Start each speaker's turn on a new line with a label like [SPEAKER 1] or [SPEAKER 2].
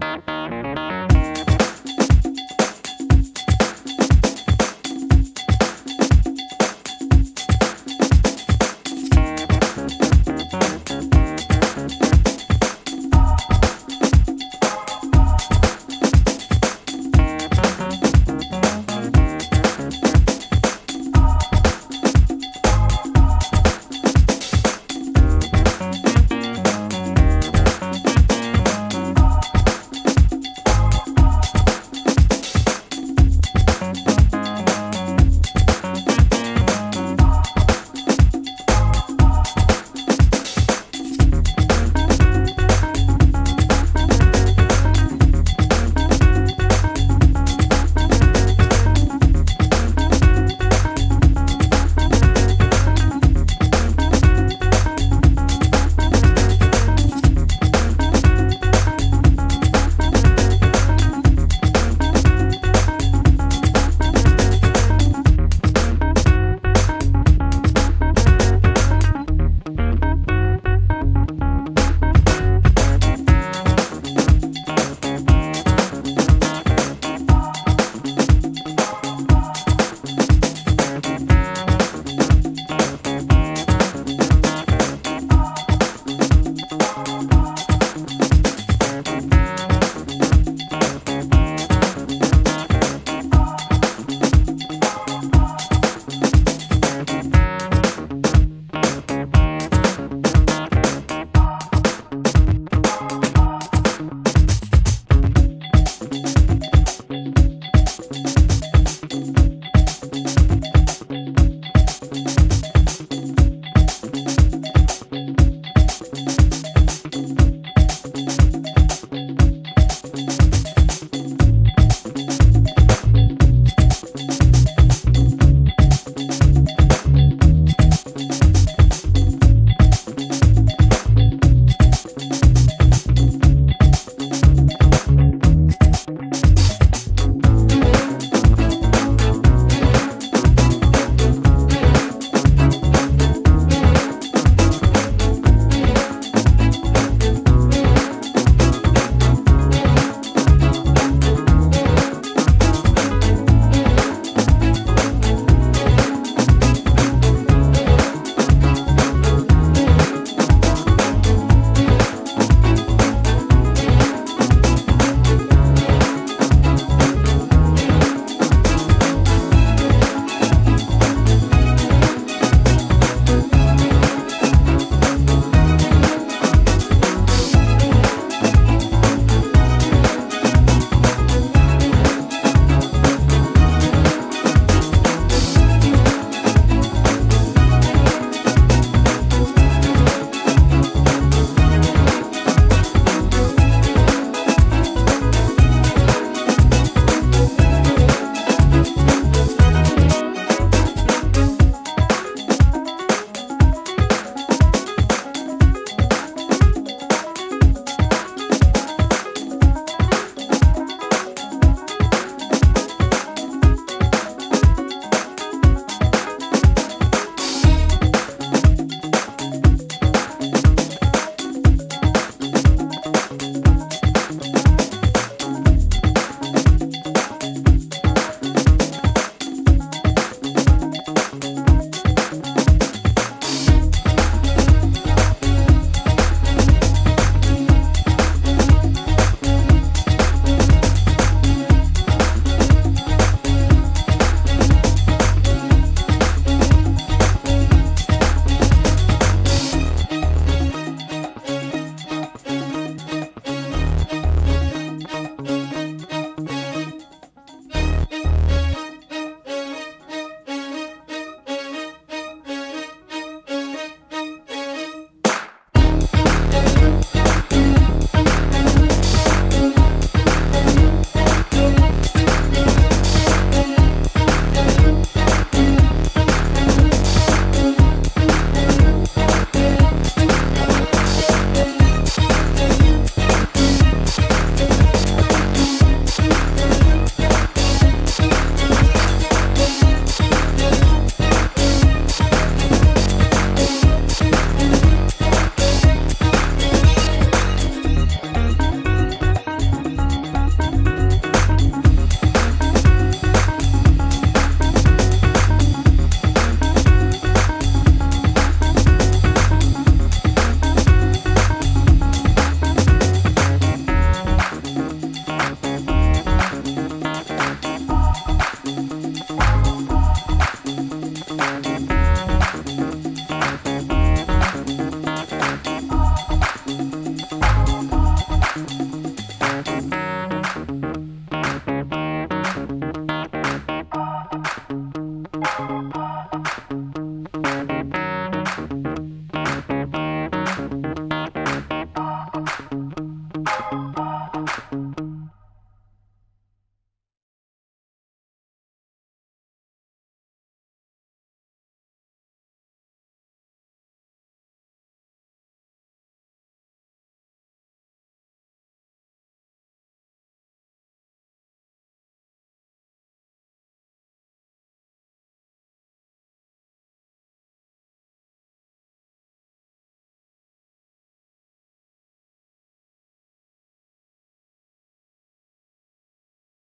[SPEAKER 1] Música